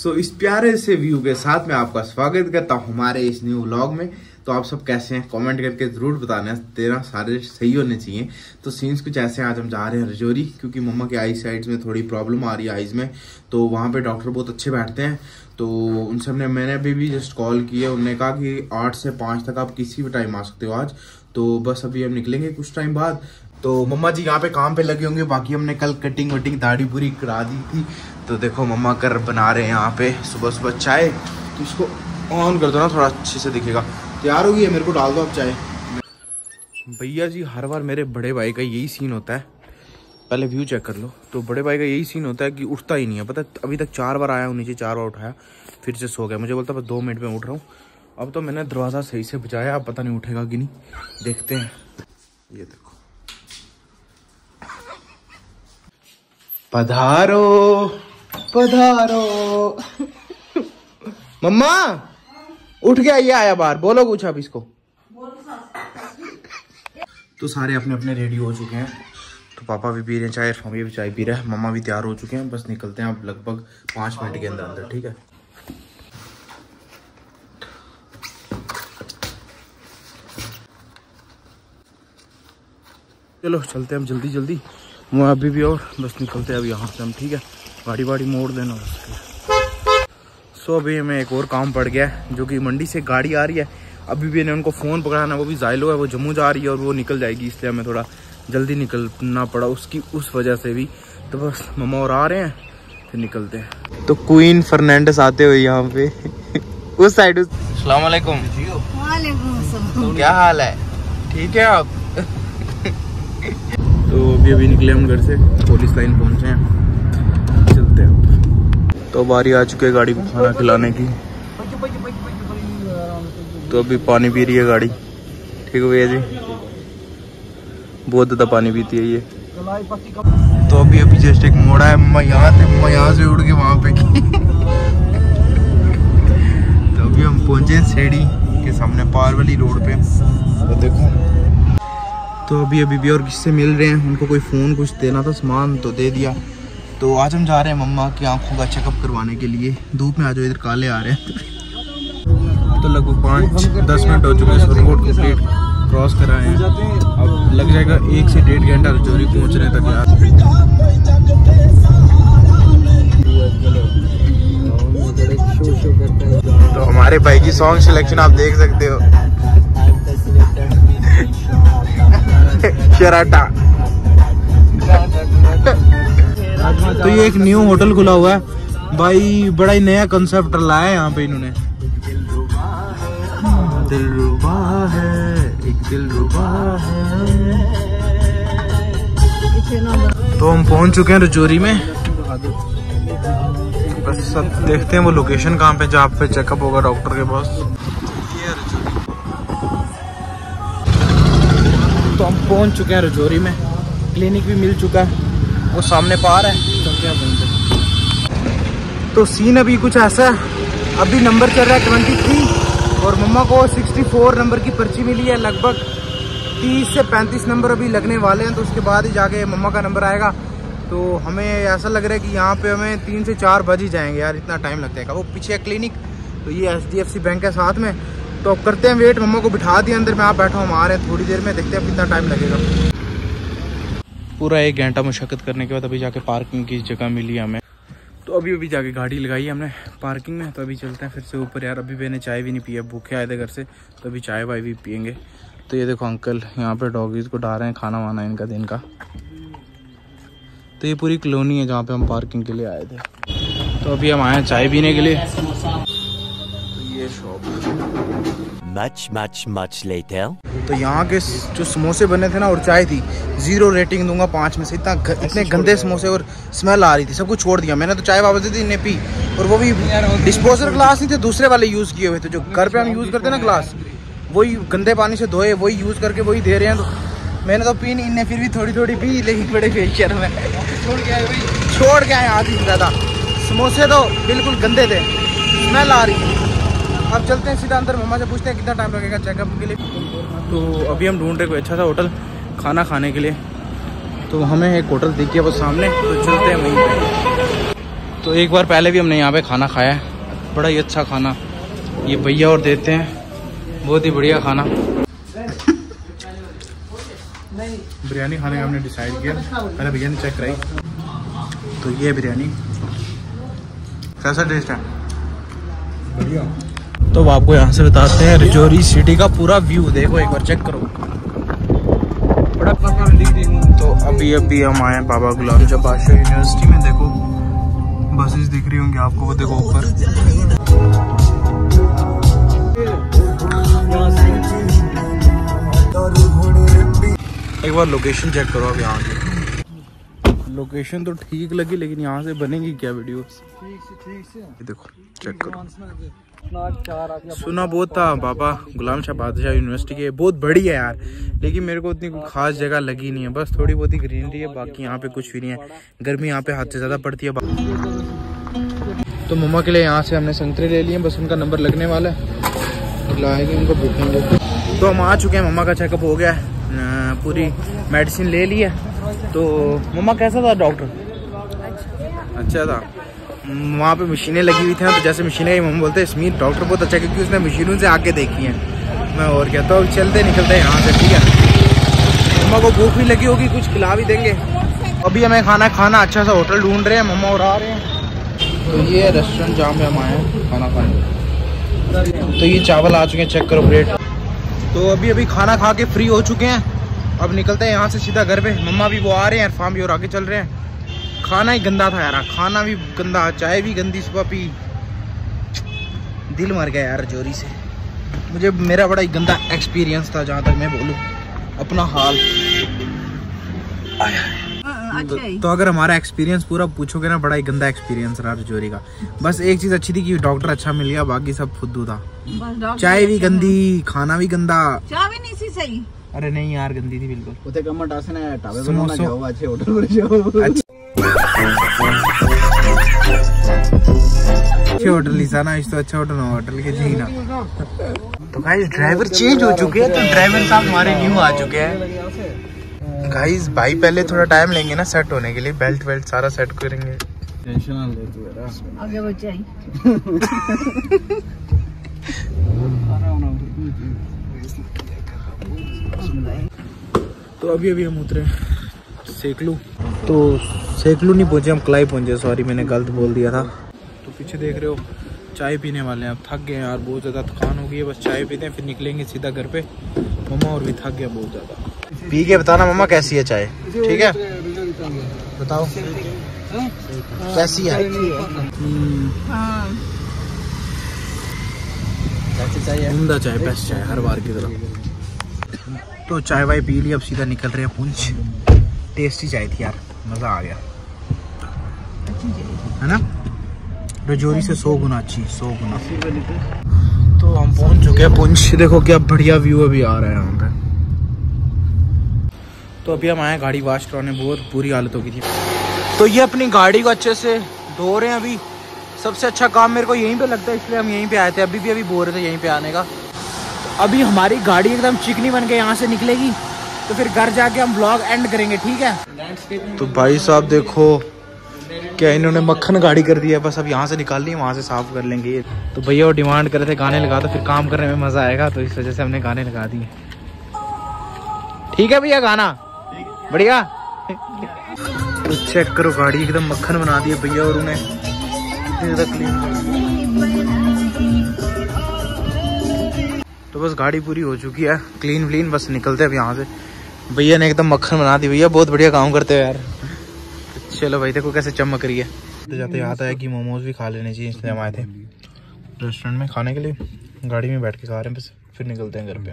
सो इस प्यारे से व्यू के साथ मैं आपका स्वागत करता हूँ हमारे इस न्यू व्लॉग में। तो आप सब कैसे हैं? कमेंट करके ज़रूर बताना। तेरा सारे सही होने चाहिए। तो सीन्स कुछ ऐसे हैं, आज हम जा रहे हैं रजौरी, क्योंकि मम्मा के आई साइड्स में थोड़ी प्रॉब्लम आ रही है आईज में। तो वहाँ पे डॉक्टर बहुत अच्छे बैठते हैं। तो उनसे हमने मैंने अभी भी जस्ट कॉल की है कहा कि आठ से पाँच तक आप किसी भी टाइम आ सकते हो आज। तो बस अभी हम निकलेंगे कुछ टाइम बाद। तो मम्मा जी यहाँ पे काम पे लगे होंगे। बाकी हमने कल कटिंग वटिंग दाढ़ी पूरी करा दी थी। तो देखो मम्मा कर बना रहे हैं यहाँ पे। सुबह सुबह चाय। तो इसको ऑन कर दो ना, थोड़ा अच्छे से दिखेगा। तैयार होगी मेरे को डाल दो आप चाय। भैया जी, हर बार मेरे बड़े भाई का यही सीन होता है। पहले व्यू चेक कर लो। तो बड़े भाई का यही सीन होता है कि उठता ही नहीं है। पता अभी तक चार बार आया हूँ, नीचे चार बार उठाया, फिर से सो गया। मुझे बोलता बस दो मिनट में उठ रहा हूँ। अब तो मैंने दरवाज़ा सही से बचाया, अब पता नहीं उठेगा कि नहीं। देखते हैं। ये देखो। पधारो। पधारो। मम्मा, उठ गया, ये आया बाहर। बोलो कुछ अब इसको। तो सारे अपने अपने रेडी हो चुके हैं। तो पापा भी पी रहे हैं, चाय मम्मी भी चाय पी रहे हैं। मम्मा भी तैयार हो चुके हैं। बस निकलते हैं अब लगभग पाँच मिनट के अंदर अंदर, ठीक है? चलो, चलते हैं हम जल्दी जल्दी। वहाँ अभी भी और बस निकलते हैं अब यहाँ से हम, ठीक है? गाड़ी वाड़ी मोड़ देना फिर सो अभी हमें एक और काम पड़ गया है जो कि मंडी से गाड़ी आ रही है। अभी भी इन्हें उनको फ़ोन पकड़ाना वो भी जायलो है वो जम्मू जा रही है और वो निकल जाएगी इसलिए हमें थोड़ा जल्दी निकलना पड़ा उसकी उस वजह से भी। तो बस ममा और आ रहे हैं फिर निकलते हैं। तो क्वीन फर्नांडस आते हुए यहाँ पे। उस साइड वालेकुम। क्या हाल है? ठीक है आप? तो अभी अभी निकले हम घर से पुलिस लाइन पहुँचे हैं। तो बारी आ चुकी है गाड़ी को खाना खिलाने की। तो अभी पानी पी रही है गाड़ी। ठीक है भैया जी? बहुत ज़्यादा पानी पीती है ये। तो अभी अभी जस्ट एक मोड़ा है मम्मा यहाँ से, मम्मा यहाँ से उड़ के वहाँ पे तो अभी हम पहुँचे सेड़ी के सामने पार वाली रोड पे। तो देखो। तो अभी अभी भी और किससे मिल रहे हैं? उनको कोई फ़ोन कुछ देना था, सामान तो दे दिया। तो आज हम जा रहे हैं मम्मा की आँखों का चेकअप करवाने के लिए। धूप में आज इधर काले आ रहे हैं। तो लगभग पाँच, दस मिनट हो चुके हैं सोनकोट कंप्लीट क्रॉस कराए हैं। अब लग जाएगा एक से डेढ़ घंटा रजौरी पहुँचने तक यार। तो हमारे भाई की सॉन्ग सिलेक्शन आप देख सकते हो। शराटा। तो ये एक न्यू होटल खुला हुआ है। भाई, बड़ा ही नया कंसेप्ट लाया है यहाँ पे इन्होंने। दिल रुबा है, एक दिल रुबा है। तो हम पहुँच चुके हैं रजौरी में। बस सब देखते हैं वो लोकेशन कहाँ पे, जहाँ पे चेकअप होगा डॉक्टर के पास। तो हम पहुँच चुके हैं रजौरी में। क्लिनिक भी मिल चुका है। वो सामने पार है। हैं तो सीन अभी कुछ ऐसा है। अभी नंबर चल रहा है ट्वेंटी थ्री और मम्मा को सिक्सटी फोर नंबर की पर्ची मिली है। लगभग तीस से पैंतीस नंबर अभी लगने वाले हैं तो उसके बाद ही जाके मम्मा का नंबर आएगा। तो हमें ऐसा लग रहा है कि यहाँ पे हमें तीन से चार बज ही जाएँगे यार, इतना टाइम लग जाएगा वो पीछे क्लिनिक तो ये एचडीएफसी बैंक है साथ में। तो करते हैं वेट मम्मा को बिठा दिया अंदर में। आप बैठा हूँ आ रहे हैं थोड़ी देर में, देखते हैं कितना टाइम लगेगा। पूरा एक घंटा मुशक्क़त करने के बाद अभी जाके पार्किंग की जगह मिली हमें। तो अभी अभी जाके गाड़ी लगाई हमने पार्किंग में तो अभी चलते हैं फिर से ऊपर यार। अभी मैंने चाय भी नहीं पिया भूखे आए थे घर से तो अभी चाय वाय भी पियेंगे। तो ये देखो अंकल, यहाँ पे डॉगीज को डाल रहे हैं, खाना वाना इनका दिन का। तो ये पूरी कॉलोनी है जहाँ पे हम पार्किंग के लिए आए थे। तो अभी हम आए हैं चाय पीने के लिए। Much much much later. तो यहाँ के जो समोसे बने थे ना और चाय थी ज़ीरो रेटिंग दूँगा पाँच में से। इतना ग, इतने गंदे समोसे और स्मेल आ रही थी सब कुछ छोड़ दिया। मैंने तो चाय वापस दी थी इन्हें पी। और वो भी डिस्पोजल ग्लास नहीं थे दूसरे वाले यूज़ किए हुए थे जो घर पे हम यूज़ करते ना ग्लास वही गंदे पानी से धोए वही यूज़ करके वही दे रहे हैं तो मैंने तो पी नहीं इन्हें फिर भी थोड़ी थोड़ी पी लेकिन बड़े फेशियर में छोड़ के आए भाई। छोड़ के आए आधी से ज़्यादा। समोसे तो बिल्कुल गंदे थे स्मेल आ रही थी। अब चलते हैं सीधा अंदर, मम्मा से पूछते हैं कितना टाइम लगेगा चेकअप के लिए। तो अभी हम ढूंढ रहे कोई अच्छा सा होटल, खाना खाने के लिए। तो हमें एक होटल देखिए वो सामने तो चलते हैं वहीं पे। तो एक बार पहले भी हमने यहाँ पे खाना खाया है। बड़ा ही अच्छा खाना। ये भैया और देते हैं। बहुत ही बढ़िया खाना। बिरयानी खाने का हमने डिसाइड किया। पहले भैया ने चेक कराई। तो ये बिरयानी। कैसा टेस्ट है? बढ़िया। तो आपको यहाँ से बताते हैं रजौरी सिटी का पूरा व्यू देखो एक बार चेक करो। बड़ा तो अभी अभी हम आए बाबा गुलाम जब बादशाह यूनिवर्सिटी में, देखो बसेस दिख रही होंगी आपको, वो देखो ऊपर। एक बार लोकेशन चेक करो अब यहाँ की लोकेशन तो ठीक लगी, लेकिन यहाँ से बनेगी क्या वीडियो देखो चेक करो। सुना बहुत था बाबा गुलाम शाह बादशाह यूनिवर्सिटी के। बहुत बड़ी है यार। लेकिन मेरे को उतनी कोई खास जगह लगी नहीं है। बस थोड़ी बहुत ही ग्रीनरी है बाकी यहाँ पे कुछ भी नहीं है। गर्मी यहाँ पे हाथ से ज़्यादा पड़ती है। तो मम्मा के लिए यहाँ से हमने संतरे ले लिए बस उनका नंबर लगने वाला है। लाएँगे उनको बुकेंगे तो हम आ चुके हैं। मम्मा का चेकअप हो गया है। पूरी मेडिसिन ले ली है। तो मम्मा कैसा था डॉक्टर अच्छा था। वहाँ पे मशीनें लगी हुई थी तो जैसे मशीनें मम्मा बोलते हैं स्मीर डॉक्टर बहुत अच्छा क्योंकि उसने मशीनों से आके देखी है। मैं, और क्या? तो अब चलते, निकलते हैं यहाँ से, ठीक है? मम्मा को भूख भी लगी होगी, कुछ खिला भी देंगे। अभी हमें खाना खाना अच्छा सा होटल ढूंढ रहे हैं, मम्मा और आ रहे हैं। तो ये रेस्टोरेंट जहाँ पे हम आए हैं, खाना खाने। तो ये चावल आ चुके हैं, चेक करो प्लेट तो अभी अभी खाना खा के फ्री हो चुके हैं। अब निकलते हैं यहाँ से सीधा घर पे। मम्मा भी वो आ रहे हैं इरफान भी और आगे चल रहे हैं। खाना ही गंदा था यार। खाना भी गंदा चाय भी गंदी सुबह पी। दिल मर गया यार जोरी से। मुझे मेरा बड़ा ही गंदा एक्सपीरियंस था जहाँ तक मैं बोलूँ। अपना हाल। आया तो अगर हमारा एक्सपीरियंस पूरा पूछोगे ना बड़ा ही गंदा एक्सपीरियंस रहा रजौरी का। बस एक चीज़ अच्छी थी कि डॉक्टर अच्छा मिल गया बाकी सब फुद्दू था। चाय भी अच्छा गंदी खाना भी गंदा। चाय भी नहीं सही। अरे नहीं यार गंदी थी बिल्कुल। समोसो अच्छे। होटल इस तो अच्छा होटल होटल के तो गाइस ड्राइवर चेंज हो चुके हैं तो ड्राइवर साहब हमारे न्यू आ चुके हैं। गाइस भाई पहले थोड़ा टाइम लेंगे ना सेट होने के लिए बेल्ट वेल्ट सारा सेट करेंगे। टेंशन ना ले तू यार। आगे बच जाए तो अभी अभी हम उतरे सेकलू। तो सेकलू नहीं पहुँचे हम कलाई पहुँचे सॉरी मैंने गलत बोल दिया था। तो पीछे देख रहे हो, चाय पीने वाले हैं। अब थक गए यार, बहुत ज़्यादा थकान हो गई है, बस चाय पीते हैं, फिर निकलेंगे सीधा घर पे। मम्मा और भी थक गया बहुत ज़्यादा। पी के बताना मम्मा कैसी है चाय? ठीक है? बताओ। कैसी है? उमदा चाय बेस्ट चाय, हर बार की तरह। तो चाय वाय पी ली, अब सीधा निकल रहे हैं पुंछ। टेस्टी चाय थी यार मज़ा आ गया। है ना? रजौरी से सौ गुना अच्छी सौ गुना। तो हम पहुँच चुके हैं पुंछ। देखो क्या बढ़िया व्यू अभी आ रहा है यहाँ पे। तो अभी हम आए गाड़ी वॉश कराने बहुत बुरी हालत हो गई थी। तो ये अपनी गाड़ी को अच्छे से धो रहे हैं अभी। सबसे अच्छा काम मेरे को यहीं पे लगता है इसलिए हम यहीं पे आए थे। अभी भी अभी बोल रहे थे यहीं पे आने का। अभी हमारी गाड़ी एकदम चिकनी बन के यहाँ से निकलेगी। तो फिर घर जाके हम ब्लॉग एंड करेंगे, ठीक है? तो भाई साहब देखो, क्या इन्होंने मक्खन गाड़ी कर दी है? बस अब यहाँ से निकाल ली, वहाँ से साफ़ कर लेंगे तो भैया वो डिमांड कर रहे थे, गाने लगा तो फिर काम करने में मज़ा आएगा तो इस वजह से हमने गाने लगा दिए। ठीक है भैया, गाना? बढ़िया? तो चेक करो, गाड़ी एकदम मक्खन बना दी है भैया और उन्हें तो बस गाड़ी पूरी हो चुकी है क्लीन व्लीन बस निकलते हैं अब यहाँ से। भैया ने एकदम मक्खन बना दी भैया, बहुत बढ़िया काम करते हो यार। चलो भाई, देखो कैसे चमक रही है। तो जाते याद आया कि मोमोज भी खा लेने चाहिए, इसलिए हम आए थे। रेस्टोरेंट में खाने के लिए, गाड़ी में बैठ के खा रहे हैं, बस फिर निकलते हैं घर पे।